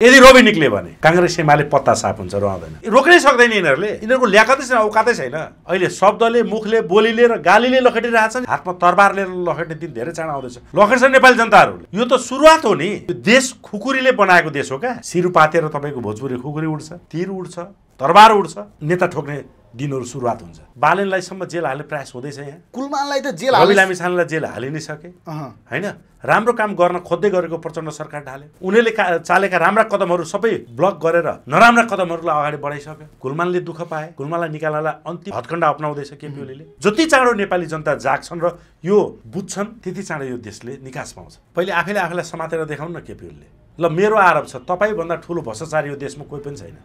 यदि रवि निक्ल्यो भने काङ्ग्रेस एमाले पत्ता साफ हुन्छ रहँदैन। रोक्नै सक्दैन यिनीहरूले। यिनीहरूको ल्याकतै छैन औकातै छैन। अहिले शब्दले मुखले बोलीले र गालीले लखेटिरहेछन् हातमा तरबारले लखेट्ने दिन धेरै चाँडो आउँदैछ। लखेट्छ नेपाली जनताहरू। यो त सुरुवात हो नि। यो देश खुकुरीले बनाएको देश हो क्या। सिरु पातेर तपाईँको भोजपुरी खुकुरी उड्छ तिर उड्छ तरबार उड्छ नेता ठोक्ने दिनहरू सुरुवात हुन्छ। बालनलाईसम्म जेल हाल्ने प्रयास हुँदैछ यहाँ। कुलमानलाई त जेल रवि लामिछानेलाई जेल हालि नै सके। होइन? राम्रो काम गर्न खोज्दै गरेको प्रचण्ड सरकार ढाले। उनीहरूले का- चालेका राम्रा कदमहरू सबै ब्लक गरेर नराम्रा कदमहरूलाई अगाडि बढाइसक्यो कुलमानले दुःख पाए। कुलमानलाई निकाल्नलाई अन्तिम हत्कण्डा अप्नाउँदैछ केपी ओलीले जति चाँडो नेपाली जनता जाग्छन् र यो बुझ्छन् त्यति चाँडो यो देशले निकास पाउँछ। पहिले आफैले आफैलाई समातेर देखाउनु न केपी ओलीले ल मेरो आरोप छ तपाईँभन्दा ठुलो भ्रष्टाचारी यो देशमा कोही पनि छैन।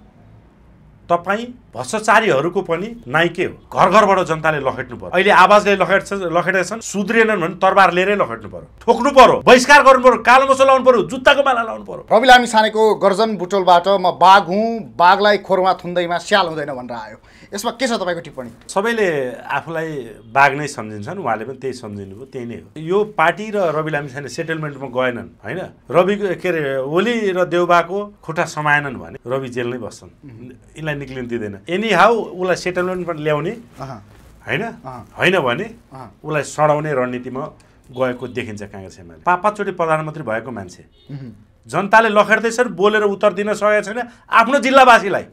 तपाईँ भ्रष्टाचारीहरूको पनि नाइके हो। घर घरबाट जनताले लखेट्नु पर्यो। अहिले आवाजले लखेट्छ लखेटेका छन् सुध्रिएनन् भने तरबार लिएरै लखेट्नु पर्यो। ठोक्नु पर्यो बहिष्कार गर्नु पर्यो कालो मसो लाउनु पर्यो जुत्ताको माला लाउनु पर्यो। रवि लामी छानेको गर्जन बुटोलबाट म बाघ हुँ बाघलाई खोरमा थुन्दैमा स्याल हुँदैन भनेर आयो। यसमा के छ तपाईँको टिप्पणी? सबैले आफूलाई बाघ नै सम्झिन्छन् उहाँले पनि त्यही सम्झिनु भयो त्यही नै हो। यो पार्टी र रवि लामिछाने सेटलमेन्टमा गएनन् होइन? रवि के अरे ओली र देउबाको खुट्टा समाएनन् भने रवि जेल नै बस्छन्। यिनलाई निक्लिनु दिँदैन एनी हाउ उसलाई सेटलमेन्टमा ल्याउने। होइन। होइन भने। उसलाई सडाउने रणनीतिमा गएको देखिन्छ काङ्ग्रेस एमाले पाँच पाँचचोटि प्रधानमन्त्री भएको मान्छे। जनताले लखेट्दैछन् बोलेर उत्तर दिन सकेको छैन। आफ्नो जिल्लावासीलाई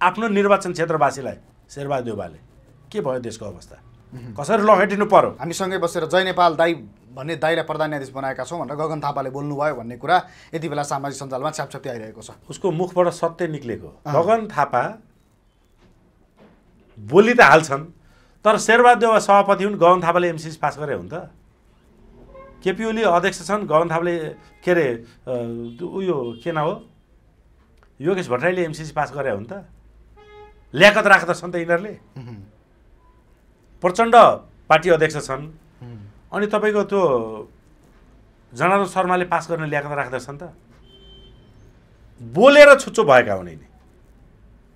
आफ्नो निर्वाचन क्षेत्रवासीलाई शेरबहादुर देउबाले के भयो देशको अवस्था? कसरी लखेटिनु पर्यो? हामीसँगै बसेर जय नेपाल दाई भन्ने दाईलाई प्रधान न्यायाधीश बनाएका छौँ भनेर गगन थापाले बोल्नुभयो भन्ने कुरा यति बेला सामाजिक सञ्जालमा छ्यापछ्याप्ती आइरहेको छ। उसको मुखबाट सत्य निक्लेको। गगन थापा बोली त हाल्छन् तर शेरबहादुर देउबा सभापति हुन् गगन थापाले एमसिसी पास गरे हुन् त। केपी ओली अध्यक्ष छन् गगन थापाले के अरे उयो के न हो? योगेश भट्टराईले एमसिसी पास गरे हुन् त। ल्याकत राख्दा छन् त यिनीहरूले। प्रचण्ड पार्टी अध्यक्ष छन्। अनि तपाईँको त्यो जनार्दन शर्माले पास गर्ने ल्याकत राख्दछन् त। बोलेर छुच्चो भएका हुन् यिनी।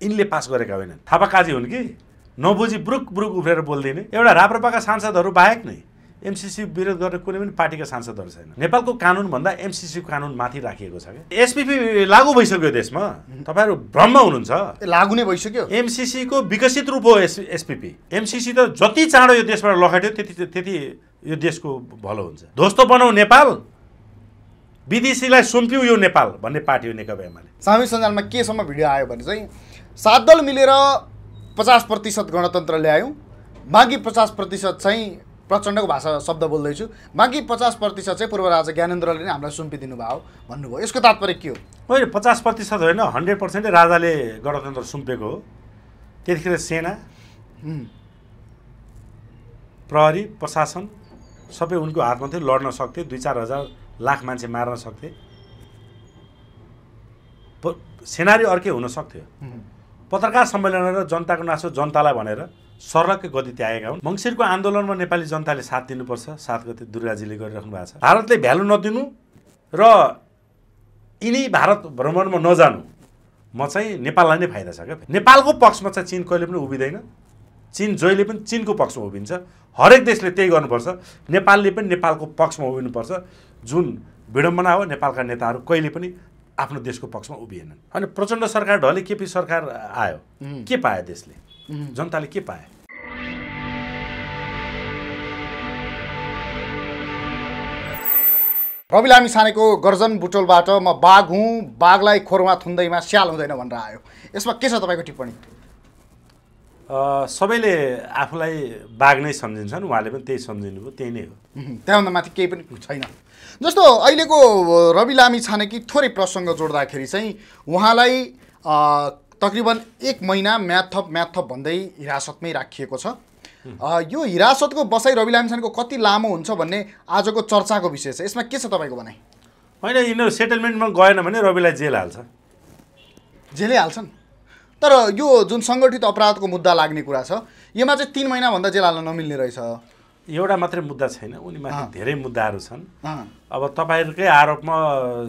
यिनले पास गरेका होइनन्। थापा काजी हुन् कि? नबुझी ब्रुक ब्रुक उफ्रेर बोल्दिने। एउटा राप्रपाका सांसदहरू बाहेक नै। एमसिसी विरोध गर्ने कुनै पनि पार्टीका सांसदहरू छैन। नेपालको कानुनभन्दा एमसिसीको कानुन माथि राखिएको छ क्या। एसपिपी लागू भइसक्यो देशमा। तपाईँहरू भ्रममा हुनुहुन्छ। लागु नै भइसक्यो? एमसिसीको विकसित रूप हो एस एसपिपी एमसिसी त जति चाँडो यो देशबाट लखेट्यो त्यति त्यति यो देशको भलो हुन्छ। ध्वस्त बनाऊ नेपाल। विदेशीलाई सुम्प्यौ यो नेपाल भन्ने पार्टी हो नेकपा एमाले। सामाजिक सञ्जालमा केसम्म भिडियो आयो भने चाहिँ सात दल मिलेर पचास प्रतिशत गणतन्त्र ल्यायौँ। बाँकी पचास प्रतिशत चाहिँ प्रचण्डको भाषा शब्द बोल्दैछु। बाँकी पचास प्रतिशत चाहिँ पूर्व राजा ज्ञानेन्द्रले नै हामीलाई सुम्पिदिनु भयो भन्नुभयो। यसको तात्पर्य के हो? होइन पचास प्रतिशत होइन हन्ड्रेड पर्सेन्टै राजाले गणतन्त्र सुम्पेको हो। त्यतिखेर सेना। प्रहरी प्रशासन सबै उनको हातमा थियो लड्न सक्थे दुई चार हजार लाख मान्छे मार्न सक्थे। सेनारी अर्कै हुन सक्थ्यो। पत्रकार सम्मेलन र जनताको नासो जनतालाई भनेर सरलकै गति त्यागेका हुन्। मङ्सिरको आन्दोलनमा नेपाली जनताले साथ दिनुपर्छ। सात गते दुर्गाजीले गरिराख्नु भएको छ। भारतले भ्यालु नदिनु र यिनी भारत भ्रमणमा नजानु म चाहिँ नेपाललाई नै फाइदा छ क्या नेपालको पक्षमा चाहिँ चिन कहिले पनि उभिँदैन। चिन जहिले पनि चिनको पक्षमा उभिन्छ। हरेक देशले त्यही गर्नुपर्छ। नेपालले पनि नेपालको पक्षमा उभिनुपर्छ। जुन विडम्बना हो नेपालका नेताहरू कहिले पनि आफ्नो देशको पक्षमा उभिएनन्। अनि प्रचण्ड सरकार ढले केपी सरकार आयो। के पायो देशले? जनताले के पाए रवि लामी छानेको गर्जन बुटोलबाट म बाघ हुँ। बाघलाई खोरमा थुन्दैमा स्याल हुँदैन भनेर आयो। यसमा के छ तपाईँको टिप्पणी? सबैले आफूलाई बाघ नै सम्झिन्छन्। उहाँले पनि त्यही सम्झिनु भयो त्यही नै हो। उहुँ, त्योभन्दा माथि केही पनि छैन। जस्तो अहिलेको रवि लामी छानेकी थोरै प्रसङ्ग जोड्दाखेरि चाहिँ उहाँलाई तकरिबन एक महिना म्याथ थप म्याथ थप भन्दै हिरासतमै राखिएको छ। यो हिरासतको बसाइ रवि लामी छानेको कति लामो हुन्छ भन्ने आजको चर्चाको विषय छ। यसमा के छ तपाईँको भनाइ? होइन यिनीहरू सेटलमेन्टमा गएन भने रविलाई जेल हाल्छ। जेलै हाल्छन्? तर यो जुन सङ्गठित अपराधको मुद्दा लाग्ने कुरा छ योमा चाहिँ तिन महिनाभन्दा जेल हाल्न नमिल्ने रहेछ। एउटा मात्रै मुद्दा छैन उनीमाथि। धेरै मुद्दाहरू छन्। अब तपाईँहरूकै आरोपमा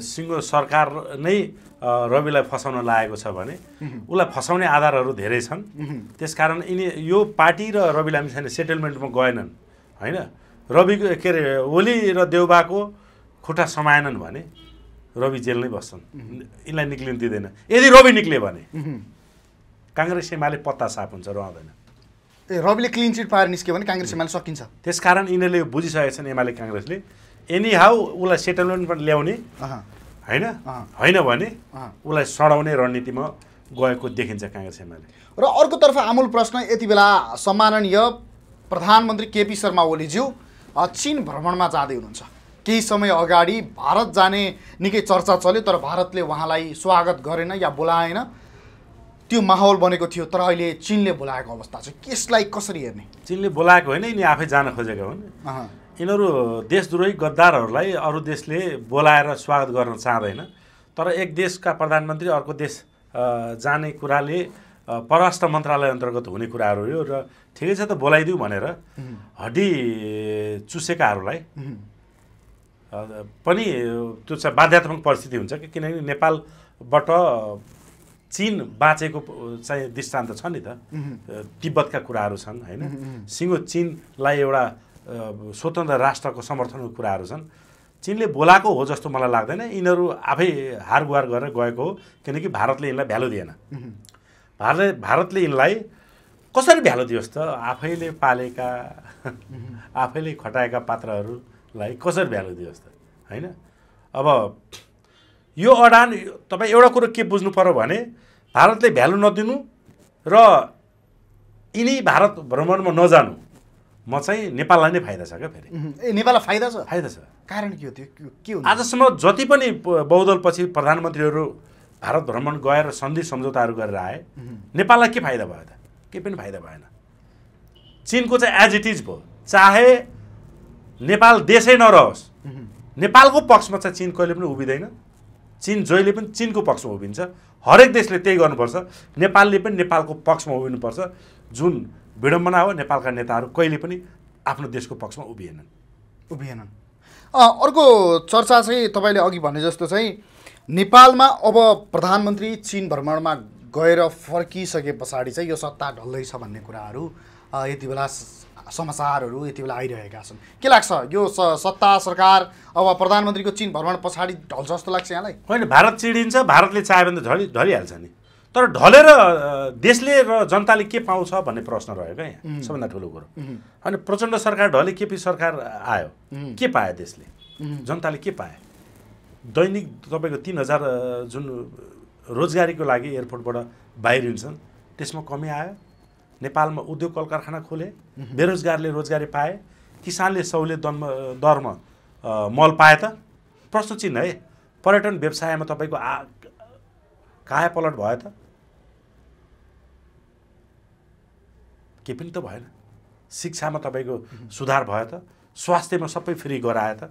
सिङ्गो सरकार नै रविलाई फसाउन लागेको छ भने उसलाई फसाउने आधारहरू धेरै छन्। त्यसकारण यिनी यो पार्टी र रवि लामिछाने सेटलमेन्टमा गएनन् होइन? रवि के अरे ओली र देउबाको खुट्टा समाएनन् भने रवि जेल नै बस्छन् यिनलाई निक्लिनु दिँदैन। यदि रवि निक्ल्यो भने काङ्ग्रेस एमाले पत्ता साफ हुन्छ रहँदैन। ए रविले क्लिन चिट पाएर निस्क्यो भने काङ्ग्रेस एमाले सकिन्छ। त्यसकारण यिनीहरूले बुझिसकेका छन् एमाले काङ्ग्रेसले। एनी हाउ उसलाई सेटलमेन्ट पनि ल्याउने होइन। होइन भने। उसलाई सडाउने रणनीतिमा गएको देखिन्छ काङ्ग्रेस एमाले। र अर्कोतर्फ आमूल प्रश्न यति बेला सम्माननीय प्रधानमन्त्री केपी शर्मा ओलीज्यू चीन भ्रमणमा जाँदै हुनुहुन्छ। केही समय अगाडि भारत जाने निकै चर्चा चल्यो तर भारतले उहाँलाई स्वागत गरेन या बोलाएन। त्यो माहौल बनेको थियो तर अहिले चिनले बोलाएको अवस्था छ। यसलाई कसरी हेर्ने? चिनले बोलाएको होइन यिनी आफै जान खोजेका हुन्। अहँ, यिनीहरू देशद्रोही गद्दारहरूलाई अरू देशले बोलाएर स्वागत गर्न चाहँदैन। तर एक देशका प्रधानमन्त्री अर्को देश जाने कुराले परराष्ट्र मन्त्रालय अन्तर्गत हुने कुराहरू हो र ठिकै छ त बोलाइदिउँ भनेर हड्डी चुसेकाहरूलाई। पनि त्यो चाहिँ बाध्यात्मक परिस्थिति हुन्छ कि किनकि नेपालबाट चिन बाँचेको चाहिँ दृष्टान्त छ नि त। तिब्बतका कुराहरू छन् होइन? सिङ्गो चिनलाई एउटा स्वतन्त्र राष्ट्रको समर्थनको कुराहरू छन्। चिनले बोलाएको हो जस्तो मलाई लाग्दैन। यिनीहरू आफै हार गुहार गरेर गएको हो किनकि भारतले यिनलाई भ्यालु दिएन। भारतले भारतले यिनलाई कसरी भ्यालु दियोस् त? आफैले पालेका आफैले खटाएका पात्रहरूलाई कसरी भ्यालु दियोस् त? होइन? अब यो अडान तपाईँ एउटा कुरो के बुझ्नु पऱ्यो भने भारतले भ्यालु नदिनु र यिनी भारत भ्रमणमा नजानु म चाहिँ नेपाललाई नै फाइदा छ क्या फेरि। ए नेपाललाई फाइदा छ? फाइदा छ। कारण के हो त्यो? के- हो? आजसम्म जति पनि बहुदलपछि प्रधानमन्त्रीहरू भारत भ्रमण गएर सन्धि सम्झौताहरू गरेर आए नेपाललाई के फाइदा भयो त? केही पनि फाइदा भएन। चिनको चाहिँ एज इट इज भयो। चाहे नेपाल देशै नरहोस् नेपालको पक्षमा चाहिँ चिन कहिले पनि उभिँदैन। चिन जहिले पनि चिनको पक्षमा उभिन्छ। हरेक देशले त्यही गर्नुपर्छ। नेपालले पनि नेपालको पक्षमा उभिनुपर्छ। जुन विडम्बना हो नेपालका नेताहरू कहिले पनि आफ्नो देशको पक्षमा उभिएनन्। उभिएनन्। अर्को चर्चा चाहिँ तपाईँले अघि भने जस्तो चाहिँ नेपालमा अब प्रधानमन्त्री चिन भ्रमणमा गएर फर्किसके पछाडि चाहिँ यो सत्ता ढल्दैछ भन्ने कुराहरू यति बेला समाचारहरू यति बेला आइरहेका छन्। के लाग्छ? यो सत्ता सरकार अब प्रधानमन्त्रीको चिन भ्रमण पछाडि ढल्छ जस्तो लाग्छ यहाँलाई? होइन भारत चिडिन्छ भारतले चाह्यो भने त ढलि ढलिहाल्छ नि। तर ढलेर देशले र जनताले के पाउँछ भन्ने प्रश्न रह्यो क्या यहाँ। सबभन्दा ठुलो कुरो। अनि प्रचण्ड सरकार ढले केपी सरकार आयो। के पायो देशले? जनताले के पाए दैनिक तपाईँको तिन हजार जुन रोजगारीको लागि एयरपोर्टबाट बाहिरिन्छन् त्यसमा कमी आयो? नेपालमा उद्योग कल कारखाना खोले बेरोजगारले रोजगारी पाए किसानले सहुलियत दरमा दरमा मल पाए त प्रश्न चिन्ह है। पर्यटन व्यवसायमा तपाईँको आ काया पलट भयो त। केही पनि त भएन। शिक्षामा तपाईँको सुधार भयो त। स्वास्थ्यमा सबै फ्री गरायो त।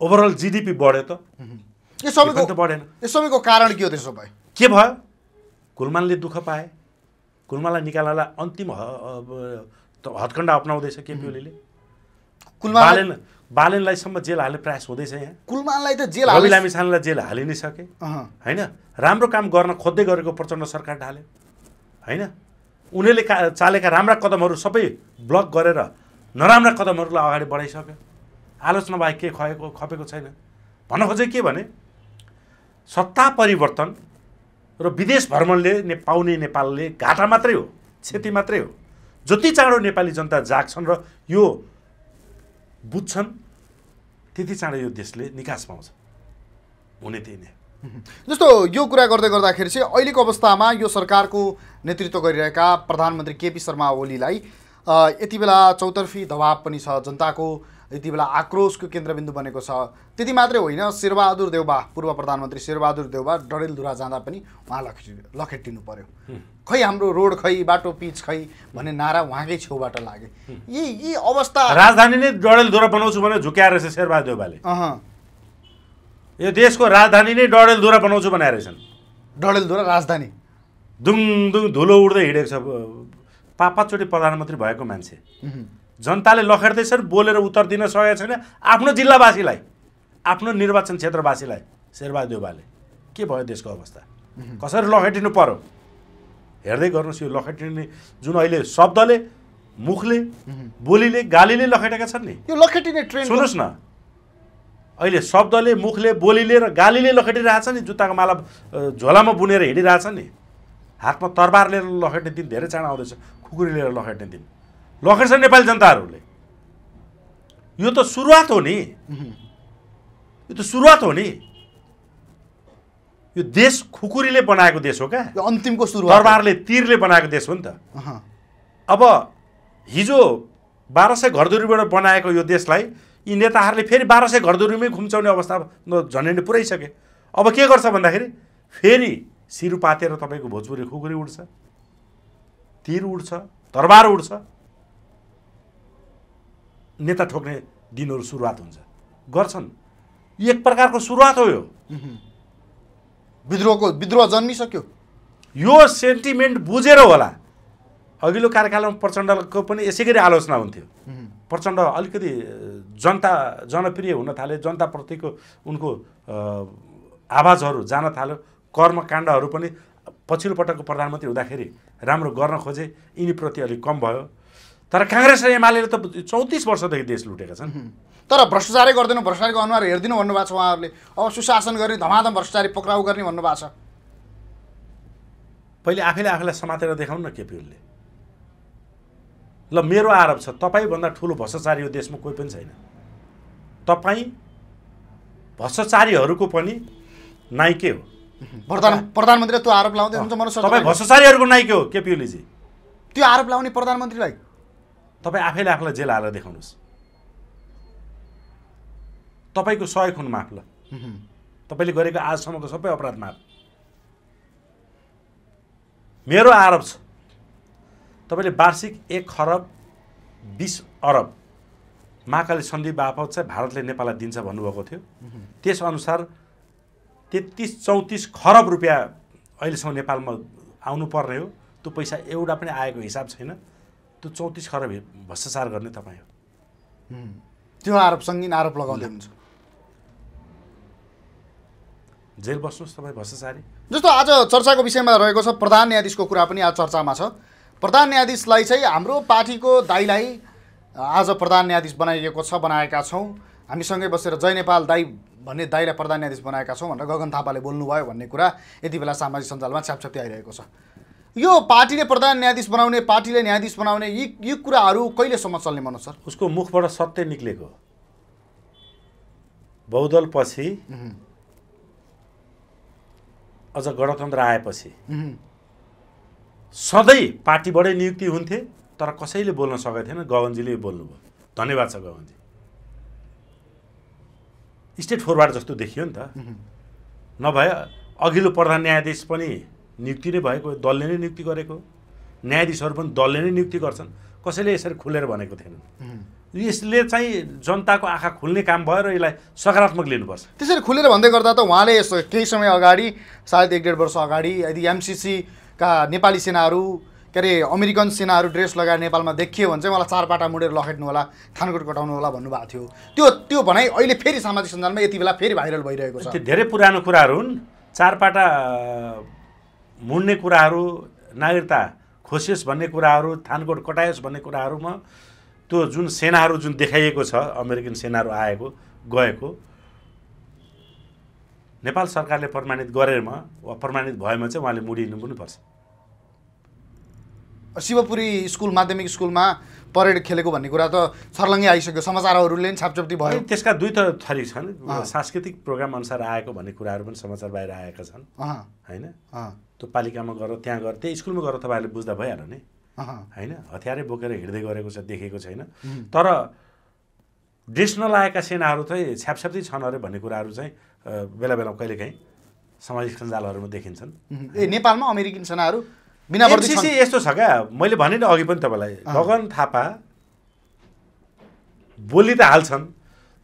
ओभरअल जिडिपी बढ्यो त। यो सबैको बढेन। यो सबैको कारण के हो त्यसो भए? के भयो? कुलमानले दुःख पाए कुलमालाई निकाल्नलाई अन्तिम हत्कण्डा अप्नाउँदैछ केपी ओलीले कुलमा बालेन बालेनलाईसम्म जेल हाल्ने प्रयास हुँदैछ यहाँ। कुलमानलाई त जेल रवि लामिछानेलाई जेल हालि नै सके। होइन? राम्रो काम गर्न खोज्दै गरेको प्रचण्ड सरकार ढाल्यो होइन? उनीहरूले का चालेका राम्रा कदमहरू सबै ब्लक गरेर नराम्रा कदमहरूलाई अगाडि बढाइसक्यो। आलोचना बाहेक के खएको खपेको छैन। भन्न खोजेको के भने सत्ता परिवर्तन र विदेश भ्रमणले ने पाउने नेपालले घाटा मात्रै हो क्षति मात्रै हो। जति चाँडो नेपाली जनता जाग्छन् र यो बुझ्छन् त्यति चाँडो यो देशले निकास पाउँछ। हुने त्यही नै। जस्तो यो कुरा गर्दै गर्दाखेरि चाहिँ अहिलेको अवस्थामा यो सरकारको नेतृत्व गरिरहेका प्रधानमन्त्री केपी शर्मा ओलीलाई यति बेला चौतर्फी दबाव पनि छ जनताको यति बेला आक्रोशको केन्द्रबिन्दु बनेको छ। त्यति मात्रै होइन शेरबहादुर देउबा पूर्व प्रधानमन्त्री शेरबहादुर देउबा डडेलधुरा जाँदा पनि उहाँ लखेटि लखेटिनु पर्यो। खै हाम्रो रोड खै बाटो पिच खै भन्ने नारा उहाँकै छेउबाट लागे यी यी अवस्था राजधानी नै डडेलधुरा बनाउँछु भने झुक्याएर रहेछ शेरबहादुर देउबाले। यो देशको राजधानी नै डडेलधुरा बनाउँछु भनेर रहेछन्। डडेलधुरा राजधानी। दुङ दुङ धुलो उड्दै हिँडेको छ। पाँच पाँचचोटि प्रधानमन्त्री भएको मान्छे। जनताले लखेट्दैछन् बोलेर उत्तर दिन सकेको छैन। आफ्नो जिल्लावासीलाई आफ्नो निर्वाचन क्षेत्रवासीलाई शेरबहादुर देउबाले के भयो देशको अवस्था? कसरी लखेटिनु पर्यो? हेर्दै गर्नुहोस् यो लखेटिने जुन अहिले शब्दले मुखले बोलीले गालीले लखेटेका छन् नि। यो लखेटिने ट्रेन सुन्नुहोस् न। अहिले शब्दले मुखले बोलीले र गालीले लखेटिरहेछ नि जुत्ताको माला झोलामा बुनेर हिँडिरहेछ नि। हातमा तरबार लिएर लखेट्ने दिन धेरै चाँडो आउँदैछ खुकुरी लिएर लखेट्ने दिन। लखेट्छ नेपाली जनताहरूले। यो त सुरुवात हो नि। यो त सुरुवात हो नि। यो देश खुकुरीले बनाएको देश हो क्या। अन्तिमको सुरुवात तरबारले तीरले बनाएको देश हो नि त। अब हिजो बाह्र सय घरधुरीबाट बनाएको यो देशलाई यी नेताहरूले फेरि बाह्र सय घरधुरीमै घुम्चाउने अवस्था झन्डै पुऱ्याइसके अब के गर्छ भन्दाखेरि फेरि सिरु पातेर तपाईँको भोजपुरी खुकुरी उड्छ तिर उड्छ तरबार उड्छ नेता ठोक्ने दिनहरू सुरुवात हुन्छ। गर्छन्। एक प्रकारको सुरुवात हो यो। विद्रोहको विद्रोह जन्मिसक्यो। यो सेन्टिमेन्ट बुझेर होला। अघिल्लो कार्यकालमा प्रचण्डको पनि यसै गरी आलोचना हुन्थ्यो। प्रचण्ड अलिकति जनता जनप्रिय हुन थाले जनताप्रतिको उनको आवाजहरू जान थाल्यो। कर्मकाण्डहरू पनि पछिल्लो पटकको प्रधानमन्त्री हुँदाखेरि राम्रो गर्न खोजे। यिनीप्रति अलिक कम भयो। तर काङ्ग्रेस र एमाले त चौतिस वर्षदेखि देश लुटेका छन्। तर भ्रष्टाचारै गर्दैन भ्रष्टाचारीको अनुहार हेरिदिनु भन्नुभएको छ उहाँहरूले। अब सुशासन गर्ने धमाधम भ्रष्टाचारी पक्राउ गर्ने भन्नुभएको छ। पहिले आफैले आफैलाई समातेर देखाउनु न केपी ओलीले ल मेरो आरोप छ तपाईँभन्दा ठुलो भ्रष्टाचारी यो देशमा कोही पनि छैन। तपाईँ भ्रष्टाचारीहरूको पनि नाइके हो। प्रधान प्रधानमन्त्रीले त्यो आरोप लाउँदै हुन्छ मनोज तपाईँ भ्रष्टाचारीहरूको नाइके हो केपी ओलीजी त्यो आरोप लाउने प्रधानमन्त्रीलाई? तपाईँ आफैले आफूलाई जेल हालेर देखाउनुहोस्। तपाईँको सय खुन माफ ल तपाईँले गरेको आजसम्मको सबै अपराध माफ। मेरो आरोप छ तपाईँले वार्षिक एक खरब बिस अरब महाकाली सन्धि बापत चाहिँ भारतले नेपाललाई दिन्छ भन्नुभएको थियो। त्यसअनुसार तेत्तिस चौतिस खरब रुपियाँ अहिलेसम्म नेपालमा आउनुपर्ने हो। त्यो पैसा एउटा पनि आएको हिसाब छैन। त्यो चौतिस खरब भ्रष्टाचार गर्ने तपाईँ हो। त्यो आरोप सङ्गीन आरोप लगाउँदै हुन्छ। जेल बस्नुहोस् तपाईँ भ्रष्टाचारी जस्तो आज चर्चाको विषयमा रहेको छ प्रधान न्यायाधीशको कुरा पनि आज चर्चामा छ। प्रधान न्यायाधीशलाई चाहिँ हाम्रो पार्टीको दाईलाई आज प्रधान न्यायाधीश बनाइएको छ बनाएका छौँ। हामीसँगै बसेर जय नेपाल दाई भन्ने दाईलाई प्रधान न्यायाधीश बनाएका छौँ भनेर गगन थापाले बोल्नुभयो भन्ने कुरा यति बेला सामाजिक सञ्जालमा छ्यापछ्याप्ती आइरहेको छ। यो पार्टीले प्रधान न्यायाधीश बनाउने पार्टीले न्यायाधीश बनाउने यी यी कुराहरू कहिलेसम्म चल्ने मनोज सर? उसको मुखबाट सत्य निक्लेको। बहुदल पछि अझ गणतन्त्र आएपछि सधैँ पार्टीबाटै नियुक्ति हुन्थे तर कसैले बोल्न सकेको थिएन गगनजीले बोल्नुभयो। धन्यवाद छ गगनजी। स्टेट फरवार्ड जस्तो देखियो नि त। नभए अघिल्लो प्रधान न्यायाधीश पनि नियुक्ति नै भएको दलले नै नियुक्ति गरेको न्यायाधीशहरू पनि दलले नै नियुक्ति गर्छन् कसैले यसरी खुलेर भनेको थिएन यसले चाहिँ जनताको आँखा खुल्ने काम भयो र यसलाई सकारात्मक लिनुपर्छ। त्यसरी खुलेर भन्दै गर्दा त उहाँले केही समय अगाडि सायद एक डेढ वर्ष अगाडि यदि एमसिसीका नेपाली सेनाहरू के अरे अमेरिकन सेनाहरू ड्रेस लगाएर नेपालमा देखियो भने चाहिँ मलाई चारपाटा मुडेर लखेट्नु होला थानकोट कटाउनु होला भन्नुभएको थियो। त्यो त्यो भनाइ अहिले फेरि सामाजिक सञ्जालमा यति बेला फेरि भाइरल भइरहेको छ। त्यो धेरै पुरानो कुराहरू हुन्। चारपाटा मुड्ने कुराहरू नागरिकता खोसियोस् भन्ने कुराहरू थानकोट कटायोस् भन्ने कुराहरूमा त्यो जुन सेनाहरू जुन देखाइएको छ अमेरिकन सेनाहरू आएको गएको नेपाल सरकारले प्रमाणित गरेमा वा प्रमाणित भएमा चाहिँ उहाँले मुडिनु पनि पर्छ। शिवपुरी स्कुल माध्यमिक स्कुलमा परेड खेलेको भन्ने कुरा त छर्लङ्गै आइसक्यो। समाचारहरूले पनि छापछाप्ती भयो त्यसका दुई त थरी छन्। सांस्कृतिक प्रोग्राम अनुसार आएको भन्ने कुराहरू पनि समाचार बाहिर आएका छन्। होइन? त्यो पालिकामा गएर त्यहाँ गएर त्यही स्कुलमा गएर तपाईँहरूले बुझ्दा भइहाल्यो नि। होइन? हतियारै बोकेर हिँड्दै गरेको छ देखेको छैन। तर ड्रेस नलागेका सेनाहरू चाहिँ छ्यापछ्याप्ती छन् अरे भन्ने कुराहरू चाहिँ बेला बेला कहिलेकाहीँ सामाजिक सञ्जालहरूमा देखिन्छन्। ए नेपालमा अमेरिकन सेनाहरू बिना एमसिसी यस्तो छ क्या? मैले भने नि अघि पनि तपाईँलाई गगन थापा बोली त हाल्छन्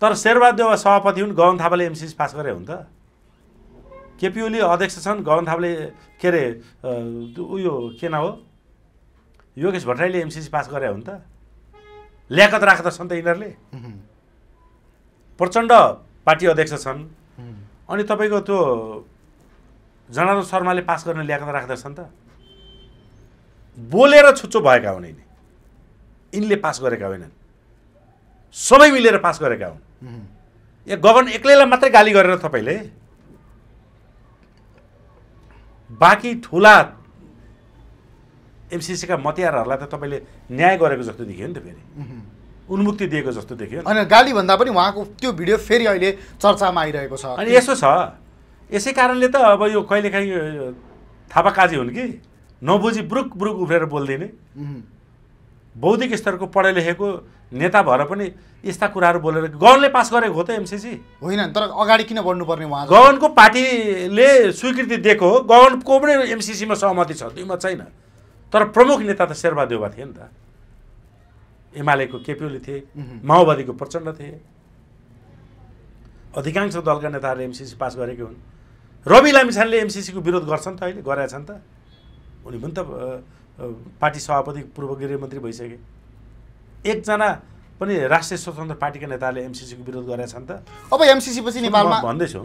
तर शेरबहादुर सभापति हुन् गगन थापाले एमसिसी पास गरे हुन् त। केपी ओली अध्यक्ष छन् गगन थापाले के अरे उयो के न हो? योगेश भट्टराईले एमसिसी पास गरे हुन् त। ल्याकत राख्दा छन् त यिनीहरूले। प्रचण्ड पार्टी अध्यक्ष छन्। अनि तपाईँको त्यो जनार्दन शर्माले पास गर्ने ल्याकत राख्दछन् त। बोलेर छुच्चो भएका हुन् यिनी। यिनले पास गरेका होइनन्। सबै मिलेर पास गरेका हुन्। ए गगन एक्लैलाई मात्रै गाली गरेर तपाईँले बाँकी ठुला एमसिसीका मतियारहरूलाई त तपाईँले न्याय गरेको जस्तो देखियो नि त फेरि। उन्मुक्ति दिएको जस्तो देखियो नि। होइन गाली भन्दा पनि उहाँको त्यो भिडियो फेरि अहिले चर्चामा आइरहेको छ। अनि यसो छ। यसै कारणले त अब यो कहिलेकाहीँ थापाकाजी हुन् कि? नबुझी ब्रुक ब्रुक उफ्रेर बोल्दिने। बौद्धिक स्तरको पढे लेखेको नेता भएर पनि यस्ता कुराहरू बोलेर गगनले पास गरेको हो त एमसिसी होइन तर अगाडि किन बढ्नुपर्ने उहाँ गगनको पार्टीले स्वीकृति दिएको हो गगनको पनि एमसिसीमा सहमति छ दुईमा छैन। तर प्रमुख नेता त शेरबहादेउबा थिए नि त। एमालेको केपी ओली थिए माओवादीको प्रचण्ड थिए। अधिकांश दलका नेताहरूले एमसिसी पास गरेकै हुन्। रवि लामिछानेले एमसिसीको विरोध गर्छन् त अहिले गरेका छन् त। उनी पनि त पार्टी सभापति पूर्व गृहमन्त्री भइसके। एकजना पनि राष्ट्रिय स्वतन्त्र पार्टीका नेताहरूले एमसिसीको विरोध गरेका छन् त। अब एमसिसी पछि नेपालमा भन्दैछु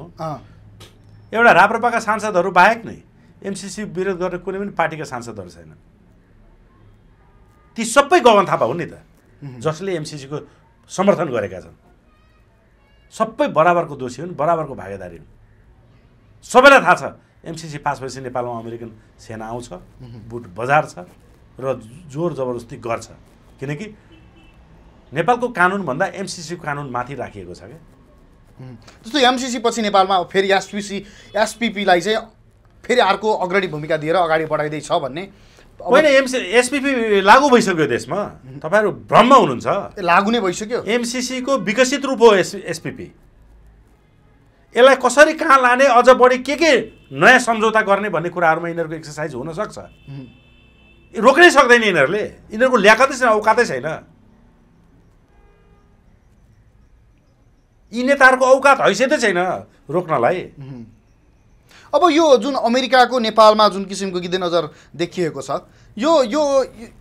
एउटा राप्रपाका सांसदहरू बाहेक नै एमसिसी विरोध गर्ने कुनै पनि पार्टीका सांसदहरू छैनन्। ती सबै गगन थापा हुन् नि त जसले एमसिसीको समर्थन गरेका छन्। सबै बराबरको दोषी हुन् बराबरको भागीदारी हुन्। सबैलाई थाहा छ एमसिसी पास भएपछि नेपालमा अमेरिकन सेना आउँछ बुट बजार छ र जोर जबरजस्ती गर्छ। किनकि नेपालको कानुनभन्दा एमसिसीको कानुन माथि राखिएको छ क्या। जस्तो एमसिसी पछि नेपालमा फेरि एसपिसी एसपिपीलाई चाहिँ फेरि अर्को अग्रणी भूमिका दिएर अगाडि बढाइँदैछ भन्ने। होइन एमसी एसपिपी लागू भइसक्यो देशमा। तपाईँहरू भ्रममा हुनुहुन्छ। लागु नै भइसक्यो। एमसिसीको विकसित रूप हो एस एसपिपी यसलाई कसरी कहाँ लाने अझ बढी के के नयाँ सम्झौता गर्ने भन्ने कुराहरूमा यिनीहरूको एक्सर्साइज हुनसक्छ। रोक्नै सक्दैन यिनीहरूले। यिनीहरूको ल्याकतै छैन औकातै छैन। यी नेताहरूको औकात हैसियतै छैन रोक्नलाई। अब यो जुन अमेरिकाको नेपालमा जुन किसिमको गिद्धे नजर देखिएको छ यो यो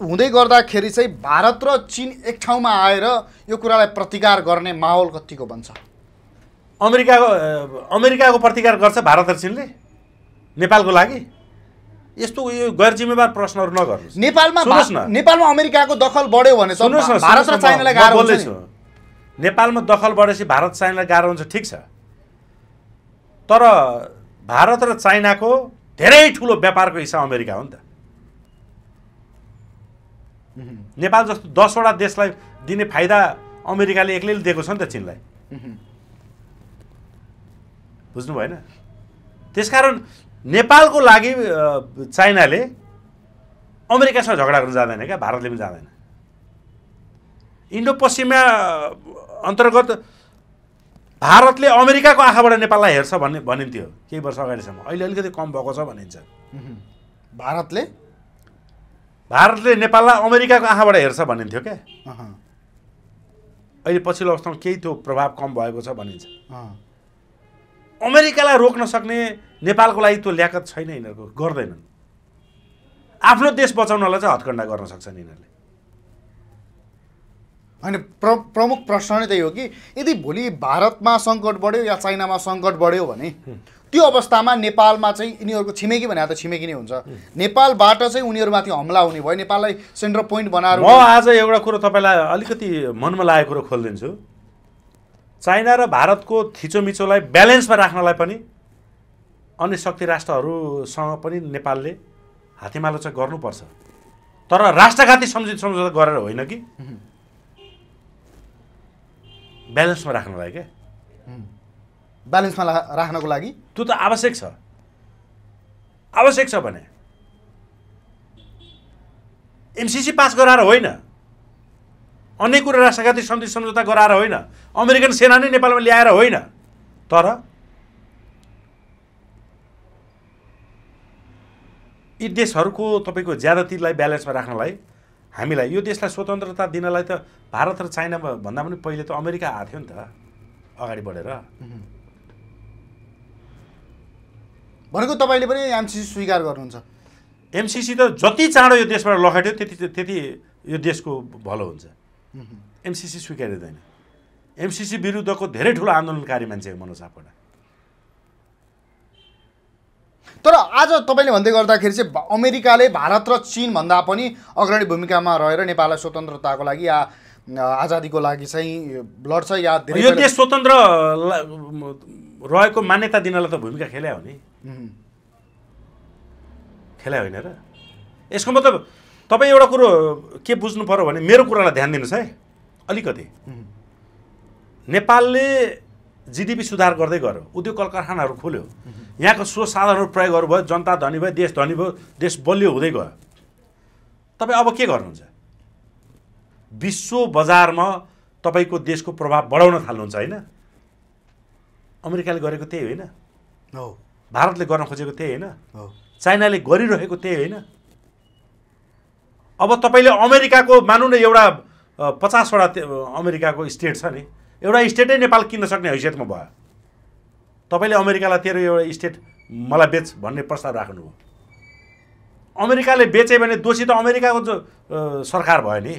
हुँदै गर्दाखेरि चाहिँ भारत र चिन एक ठाउँमा आएर यो कुरालाई प्रतिकार गर्ने माहौल कतिको बन्छ? अमेरिकाको अमेरिकाको प्रतिकार गर्छ भारत र चिनले? नेपालको लागि? यस्तो यो गैर जिम्मेवार प्रश्नहरू नगर्नुहोस्। नेपालमा न। नेपालमा अमेरिकाको दखल बढ्यो भने सुन्नुहोस् न भारत र चाइनालाई गाह्रो हुन्छ। नेपालमा दखल बढेपछि भारत चाइनालाई गाह्रो हुन्छ ठिक छ। तर भारत र चाइनाको धेरै ठुलो व्यापारको हिस्सा अमेरिका हो नि त। नेपाल जस्तो दसवटा देशलाई दिने फाइदा अमेरिकाले एक्लैले दिएको छ नि त चिनलाई। बुझ्नु भएन त्यसकारण नेपालको लागि चाइनाले अमेरिकासँग झगडा गर्न जाँदैन क्या भारतले पनि जाँदैन। इन्डो पश्चिमा अन्तर्गत भारतले अमेरिकाको आँखाबाट नेपाललाई हेर्छ भन्ने भनिन्थ्यो केही वर्ष अगाडिसम्म। अहिले अलिकति कम भएको छ भनिन्छ। भारतले? भारतले नेपाललाई अमेरिकाको आँखाबाट हेर्छ भनिन्थ्यो क्या। अहँ, अहिले पछिल्लो अवस्थामा केही त्यो प्रभाव कम भएको छ भनिन्छ। अमेरिकालाई रोक्न सक्ने नेपालको लागि त्यो ल्याकत छैन यिनीहरूको गर्दैनन्। आफ्नो देश बचाउनलाई चाहिँ हत्कण्डा गर्न सक्छन् यिनीहरूले। होइन प्र प्रमुख प्रश्न नै त्यही हो कि यदि भोलि भारतमा सङ्कट बढ्यो या चाइनामा सङ्कट बढ्यो भने त्यो अवस्थामा नेपालमा चाहिँ यिनीहरूको छिमेकी भने त छिमेकी नै हुन्छ। नेपालबाट चाहिँ उनीहरूमाथि हमला हुने भयो। नेपाललाई सेन्टर पोइन्ट बनाएर म आज एउटा कुरो तपाईँलाई अलिकति मनमा लागेको कुरो खोलिदिन्छु। चाइना र भारतको थिचोमिचोलाई ब्यालेन्समा राख्नलाई पनि अन्य शक्ति राष्ट्रहरूसँग पनि नेपालले हातेमालो चाहिँ गर्नुपर्छ। तर राष्ट्रघाती सम्झि सम्झौता गरेर होइन कि? ब्यालेन्समा राख्नलाई क्या? ब्यालेन्समा राख्नको लागि? त्यो त आवश्यक छ। आवश्यक छ भने एमसिसी पास गराएर होइन। अन्य कुरा राष्ट्रघाती सन्धि सम्झौता गराएर होइन। अमेरिकन सेना नै नेपालमा ल्याएर होइन। तर यी देशहरूको तपाईँको ज्यादातिरलाई ब्यालेन्समा राख्नलाई हामीलाई यो देशलाई स्वतन्त्रता दिनलाई त भारत र चाइना भन्दा पनि पहिले त अमेरिका आएको थियो नि त अगाडि बढेर। भनेको तपाईँले पनि एमसिसी स्वीकार गर्नुहुन्छ। एमसिसी त जति चाँडो यो देशबाट लखेट्यो त्यति त्यति यो देशको भलो हुन्छ। एमसिसी स्वीकारिँदैन एमसिसी विरुद्धको धेरै ठुलो आन्दोलनकारी मान्छे हो मनोज सापकोटा तर आज तपाईँले भन्दै गर्दाखेरि चाहिँ अमेरिकाले भारत र चिनभन्दा पनि अग्रणी भूमिकामा रहेर नेपाललाई स्वतन्त्रताको लागि या आजादीको लागि चाहिँ लड्छ या धेरै यो देश स्वतन्त्र रहेको मान्यता दिनलाई त भूमिका खेल्या हो नि। खेल्या होइन र। यसको मतलब तपाईँ एउटा कुरो के बुझ्नु पऱ्यो भने मेरो कुरालाई ध्यान दिनुहोस् है। अलिकति। नेपालले जिडिपी सुधार गर्दै गयो। उद्योग कल कारखानाहरू खोल्यो यहाँको स्रोत साधनहरू प्रयोग गर्नुभयो जनता धनी भयो देश धनी भयो देश बलियो हुँदै गयो। तपाईँ अब के गर्नुहुन्छ? विश्व बजारमा तपाईँको देशको प्रभाव बढाउन थाल्नुहुन्छ होइन? अमेरिकाले गरेको त्यही होइन। हो। भारतले गर्न खोजेको त्यही होइन। चाइनाले गरिरहेको त्यही होइन। अब तपाईँले अमेरिकाको मानौँ न एउटा पचासवटा अमेरिकाको स्टेट छ नि एउटा स्टेटै नेपाल किन्न सक्ने हैसियतमा भयो। तपाईँले अमेरिकालाई तेरो एउटा स्टेट मलाई बेच भन्ने प्रस्ताव राख्नुभयो। अमेरिकाले बेचे भने दोषी त अमेरिकाको सरकार भयो नि।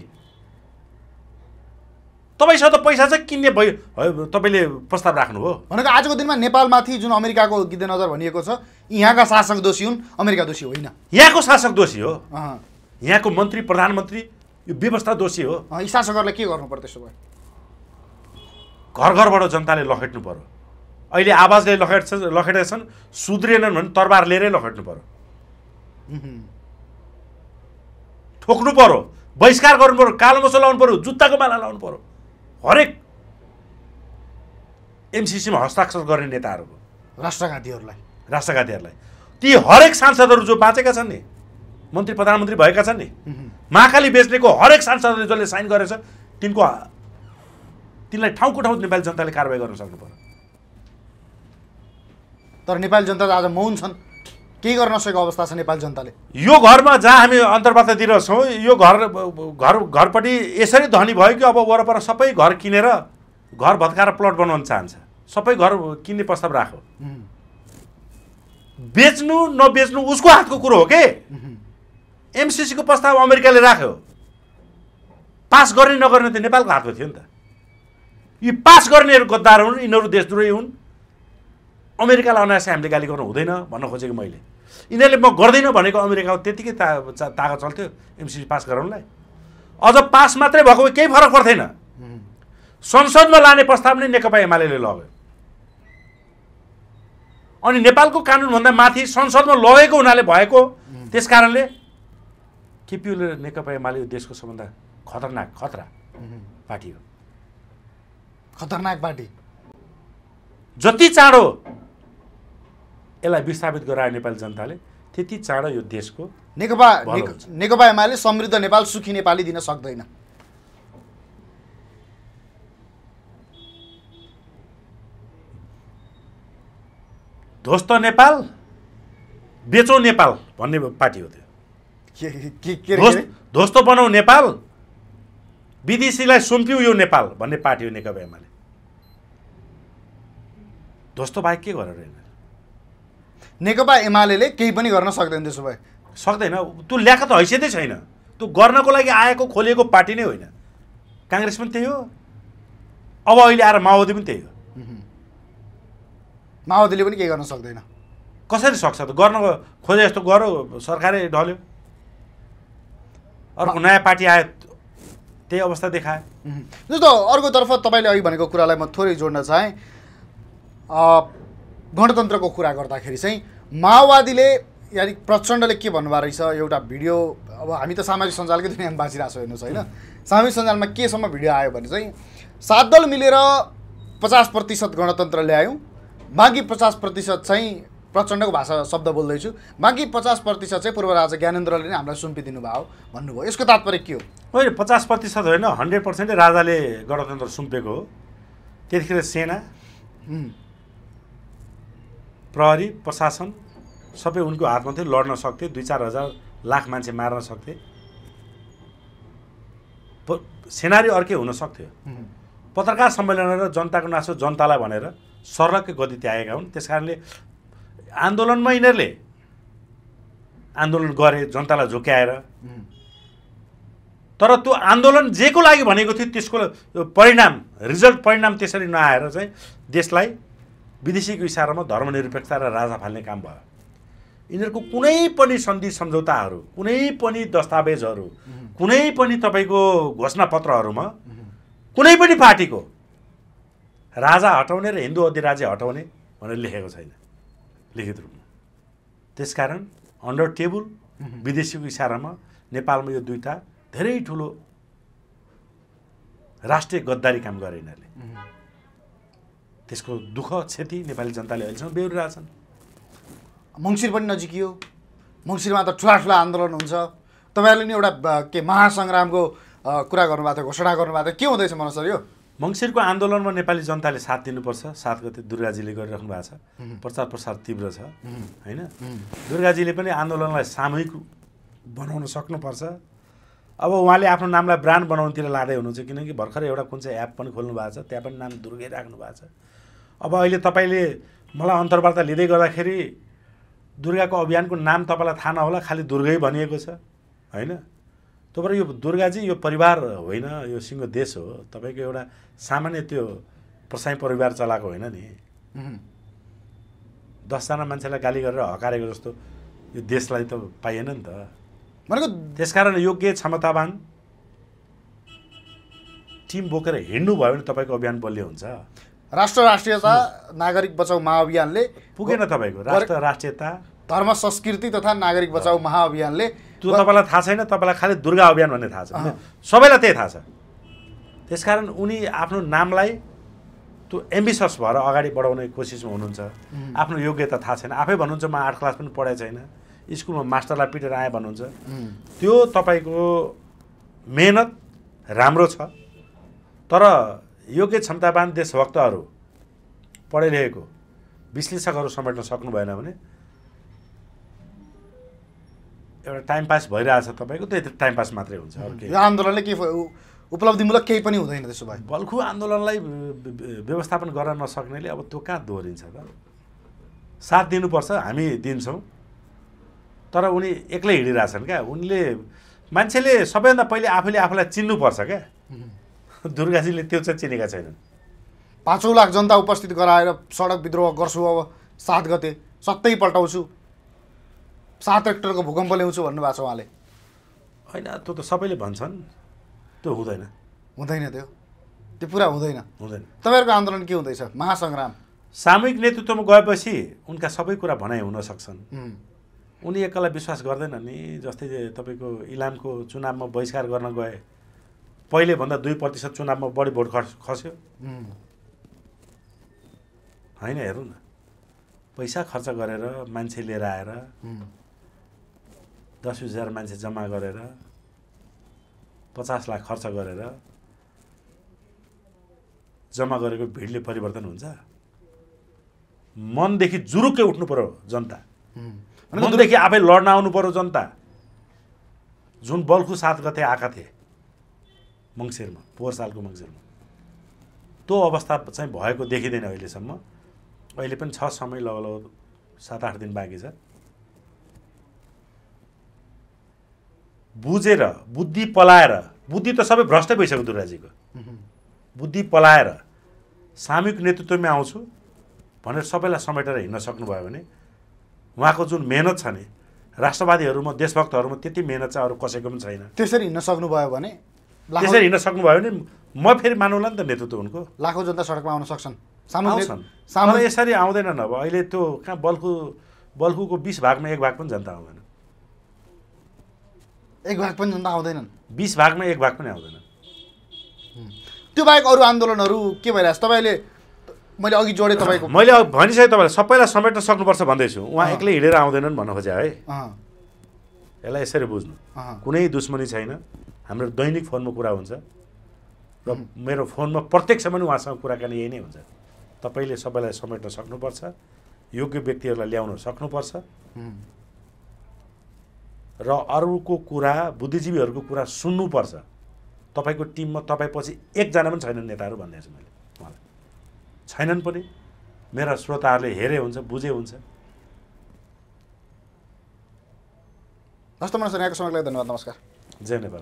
तपाईँसँग त पैसा चाहिँ किन्ने भयो तपाईँले प्रस्ताव राख्नुभयो। भनेको आजको दिनमा नेपालमाथि जुन अमेरिकाको गिद्धे नजर भनिएको छ यहाँका शासक दोषी हुन् अमेरिका दोषी होइन। यहाँको शासक दोषी हो। यहाँको मन्त्री प्रधानमन्त्री यो व्यवस्था दोषी हो। अँ, यी शासकहरूलाई के गर्नु पर्यो त्यसो भए घर घरबाट जनताले लखेट्नु पर्यो। अहिले आवाजले लखेट्छ लखेटेका छन् सुध्रिएनन् भने तरबार लिएरै लखेट्नु पर्यो। ठोक्नु पर्यो। बहिष्कार गर्नु पर्यो। कालो मसो लाउनु पर्यो। जुत्ताको माला लाउनु पर्यो। हरेक एमसिसीमा हस्ताक्षर गर्ने नेताहरूको। राष्ट्रघातीहरूलाई राष्ट्रघातीहरूलाई ती हरेक सांसदहरू जो बाँचेका छन् नि मन्त्री प्रधानमन्त्री भएका छन् नि। महाकाली बेच्नेको हरेक सांसदले जसले साइन गरेछ तिनको तिनलाई ठाउँको ठाउँ नेपाली जनताले कारवाही गर्न सक्नु पर्यो तर नेपाली जनता त आज मौन छन्। केही गर्न नसकेको अवस्था छ नेपाली जनताले? यो घरमा जहाँ हामी अन्तर्वार्ता दिइरहेछौँ यो घर घर घरपट्टि यसरी धनी भयो कि अब वरपर सबै घर किनेर घर भत्काएर प्लट बनाउन चाहन्छ। सबै घर किन्ने प्रस्ताव उम्, बेच्नु नबेच्नु उसको हातको कुरो हो के? एमसिसीको प्रस्ताव अमेरिकाले राख्यो। पास गर्ने नगर्ने त नेपालको हातमा थियो नि त। यी पास गर्नेहरू गद्दार हुन् यिनीहरू देशद्रोही हुन्। अमेरिकालाई अनायासै हामीले गाली गर्नु हुँदैन भन्न खोजेको मैले। यिनीहरूले म गर्दैन भनेको अमेरिकाको त्यतिकै ता तागत चल्थ्यो एमसिसी पास गराउनलाई। अझ पास मात्रै भएको भए केही फरक पर्दैन। उम्, संसदमा लाने प्रस्ताव नै नेकपा एमाले लग्यो। अनि नेपालको कानुनभन्दा माथि संसदमा लगेको हुनाले भएको त्यस कारणले केपिओले नेकपा एमाले यो देशको सबभन्दा खतरनाक खतरा पार्टी हो खतरनाक पार्टी जति चाँडो यसलाई विस्थापित गरायो नेपाली जनताले त्यति चाँडो यो देशको नेकपा। नेकपा एमाले समृद्ध नेपाल सुखी नेपाली दिन सक्दैन। ध्वस्त नेपाल बेचौँ नेपाल भन्ने पार्टी हो त्यो। ध्वस्त बनाऊ नेपाल। विदेशीलाई सुम्प्यौँ यो नेपाल भन्ने पार्टी हो नेकपा एमाले ध्वस्त बाहेक के गरेर? नेकपा एमाले केही पनि गर्न सक्दैन त्यसो भए। सक्दैन। त्यो ल्याएको त हैसियतै छैन। त्यो गर्नको लागि आएको खोलिएको पार्टी नै होइन। काङ्ग्रेस पनि त्यही हो। अब अहिले आएर माओवादी पनि त्यही हो। माओवादीले पनि केही गर्न सक्दैन। कसरी सक्छ? त गर्न खोजे जस्तो गऱ्यो सरकारै ढल्यो। अर्को नयाँ पार्टी आयो त्यही अवस्था देखायो. जस्तो अर्कोतर्फ तपाईँले अघि भनेको कुरालाई म थोरै जोड्न चाहेँ। गणतन्त्रको कुरा गर्दाखेरि चाहिँ माओवादीले यानि प्रचण्डले के भन्नुभएको रहेछ एउटा भिडियो अब हामी त सामाजिक सञ्जालकै दुनियाँमा बाँचिरहेको छौँ हेर्नुहोस् होइन। सामाजिक सञ्जालमा केसम्म भिडियो आयो भने चाहिँ सात दल मिलेर पचास प्रतिशत गणतन्त्र ल्यायौँ बाँकी पचास प्रतिशत चाहिँ प्रचण्डको भाषा शब्द बोल्दैछु। बाँकी पचास प्रतिशत चाहिँ पूर्व राजा ज्ञानेन्द्रले नै हामीलाई सुम्पिदिनु भयो भन्नुभयो। यसको तात्पर्य के हो? होइन पचास प्रतिशत होइन हन्ड्रेड पर्सेन्टै राजाले गणतन्त्र सुम्पेको हो। त्यतिखेर सेना प्रहरी प्रशासन सबै उनको हातमा थियो लड्न सक्थे दुई चार हजार लाख मान्छे मार्न सक्थे। सेनारी अर्कै हुन सक्थ्यो। पत्रकार सम्मेलन र जनताको नासो जनतालाई भनेर सर्लक्कै गति त्यागेका हुन्। त्यस कारणले आन्दोलनमा यिनीहरूले। आन्दोलन गरे जनतालाई झुक्याएर। तर त्यो आन्दोलन जेको लागि भनेको थियो त्यसको परिणाम रिजल्ट परिणाम त्यसरी नआएर चाहिँ देशलाई विदेशीको इसारामा धर्मनिरपेक्षता र राजा फाल्ने काम भयो। यिनीहरूको कुनै पनि सन्धि सम्झौताहरू कुनै पनि दस्तावेजहरू कुनै पनि तपाईँको घोषणापत्रहरूमा कुनै पनि पार्टीको राजा हटाउने र हिन्दू अधिराज्य हटाउने भनेर लेखेको छैन। लिखित रूपमा। त्यसकारण अन्डर टेबल विदेशीको इसारामा नेपालमा यो दुईवटा धेरै ठुलो राष्ट्रिय गद्दारी काम गरे यिनीहरूले। त्यसको दुःख क्षति नेपाली जनताले अहिलेसम्म बेहोरिरहेछन्। मङ्सिर पनि नजिकियो। मङ्सिरमा त ठुला ठुला आन्दोलन हुन्छ। तपाईँहरूले नि एउटा के महासङ्ग्रामको कुरा गर्नुभएको थियो घोषणा गर्नुभएको थियो। के हुँदैछ मनोज सर यो? मङ्सिरको आन्दोलनमा नेपाली जनताले साथ दिनुपर्छ। सात गते दुर्गाजीले गरिराख्नु भएको छ। प्रचार प्रसार तीव्र छ। होइन? दुर्गाजीले पनि आन्दोलनलाई सामूहिक बनाउन सक्नुपर्छ। अब उहाँले आफ्नो नामलाई ब्रान्ड बनाउनुतिर लाँदै हुनुहुन्छ किनकि भर्खरै एउटा कुन चाहिँ एप पनि खोल्नु भएको छ त्यहाँ पनि नाम दुर्गै राख्नु भएको छ। अब अहिले तपाईँले मलाई अन्तर्वार्ता लिँदै गर्दाखेरि दुर्गाको अभियानको नाम तपाईँलाई थाहा नहोला खालि दुर्गै भनिएको छ। होइन? तपाईँको यो दुर्गाजी यो परिवार होइन यो सिङ्गो देश हो तपाईँको एउटा सामान्य त्यो प्रसाई परिवार चलाएको होइन नि। दसजना मान्छेलाई गाली गरेर हकारेको जस्तो यो देशलाई त पाइएन नि त। भनेको त्यसकारण योग्य क्षमतावान टिम बोकेर हिँड्नु भयो भने तपाईँको अभियान बलियो हुन्छ। राष्ट्र राष्ट्रियता नागरिक बचाउ महाअभियानले पुगेन तपाईँको राष्ट्र राष्ट्रियता। धर्म संस्कृति तथा नागरिक बचाउ महाअभियानले त्यो तपाईँलाई थाहा छैन तपाईँलाई खालि दुर्गा अभियान भन्ने थाहा छ। सबैलाई त्यही थाहा छ। त्यसकारण उनी आफ्नो नामलाई त्यो एम्बिसस भएर अगाडि बढाउने कोसिसमा हुनुहुन्छ। आफ्नो योग्यता थाहा छैन। आफै भन्नुहुन्छ म आर्ट क्लास पनि पढाएको छैन। स्कुलमा मास्टरलाई पिटेर आएँ भन्नुहुन्छ। त्यो तपाईँको मेहनत राम्रो छ। तर योग्य क्षमतावान देशभक्तहरू पढे लेखेको विश्लेषकहरू समेट्न सक्नु भएन भने एउटा टाइम पास भइरहेछ तपाईँको त्यही टाइम पास मात्रै हुन्छ यो आन्दोलनले के उपलब्धिमूलक केही पनि हुँदैन त्यसो भए। बल्खु आन्दोलनलाई व्य- व्य- व्यवस्थापन गर्न नसक्नेले अब त्यो कहाँ दोहोरिन्छ त? साथ दिनुपर्छ हामी दिन्छौँ। तर उनी एक्लै हिँडिरहेछन् क्या। उनले मान्छेले सबैभन्दा पहिले आफूले आफूलाई चिन्नुपर्छ क्या। दुर्गाजीले त्यो चाहिँ चिनेका छैनन्। पाँचौँ लाख जनता उपस्थित गराएर सडक विद्रोह गर्छु अब सात गते सत्तै पल्टाउँछु सात हेक्टरको भूकम्प ल्याउँछु भन्नुभएको छ उहाँले। होइन त्यो त सबैले भन्छन्। त्यो हुँदैन। हुँदैन त्यो। त्यो पुरा हुँदैन। हुँदैन। तपाईँहरूको आन्दोलन के हुँदैछ? महासङ्ग्राम। सामूहिक नेतृत्वमा गएपछि उनका सबै कुरा भनाइ हुन सक्छन्। उनी एकलाई विश्वास गर्दैन नि जस्तै तपाईँको इलामको चुनावमा बहिष्कार गर्न गए। पहिलेभन्दा दुई प्रतिशत चुनावमा बढी भोट खस खस्यो। होइन हेरौँ न। पैसा खर्च गरेर मान्छे लिएर आएर दस बिस हजार मान्छे जम्मा गरेर पचास लाख खर्च गरेर जम्मा गरेको भिडले परिवर्तन हुन्छ। मनदेखि जुरुक्कै उठ्नु पऱ्यो जनता। मनदेखि आफै लड्न आउनु पऱ्यो जनता। जुन बल्खु सात गते आएका थिए मङ्सिरमा पोहोर सालको मङ्सिरमा। त्यो अवस्था चाहिँ भएको देखिँदैन अहिलेसम्म। अहिले पनि छ समय लगभग सात आठ दिन बाँकी छ। बुझेर बुद्धि पलाएर बुद्धि त सबै भ्रष्टै भइसक्यो दुर्गाजीको। बुद्धि पलाएर सामूहिक नेतृत्वमै आउँछु भनेर सबैलाई समेटेर हिँड्न सक्नुभयो भने उहाँको जुन मेहनत छ नि राष्ट्रवादीहरूमा देशभक्तहरूमा त्यति मेहनत चाहिँ अरू कसैको पनि छैन। त्यसरी हिँड्न सक्नुभयो भने त्यसरी हिँड्न सक्नुभयो भने म फेरि मानौँला नि त नेतृत्व उनको। लाखौँ जनता सडकमा आउन सक्छन्। आउँछन्। यसरी आउँदैनन् अब। अहिले त्यो कहाँ बल्खु बल्खुको बिस भागमा एक भाग पनि जनता आउँदैन। एक भाग पनि जनता आउँदैनन्। बिस भागमा एक भाग पनि आउँदैन। त्यो बाहेक अरू आन्दोलनहरू के भइरहेछ? तपाईँले मैले अघि जोडेँ तपाईँको। मैले भनिसकेँ तपाईँलाई सबैलाई समेट्न सक्नुपर्छ भन्दैछु। उहाँ। एक्लै हिँडेर आउँदैनन् भन्न खोजेँ है। यसलाई यसरी बुझ्नु। कुनै दुश्मनी छैन। हाम्रो दैनिक फोनमा कुरा हुन्छ। र मेरो फोनमा प्रत्यक्ष पनि उहाँसँग कुराकानी यही नै हुन्छ। तपाईँले सबैलाई समेट्न सक्नुपर्छ। योग्य व्यक्तिहरूलाई ल्याउन सक्नुपर्छ। र अरूको कुरा बुद्धिजीवीहरूको कुरा सुन्नुपर्छ। तपाईँको टिममा तपाईँ पछि एकजना पनि छैनन् नेताहरू भन्दै छु मैले। उहाँलाई छैनन् पनि। मेरा श्रोताहरूले हेरे हुन्छ बुझे हुन्छ। हस्त मनोज यहाँको समयको लागि धन्यवाद नमस्कार। जय नेपाल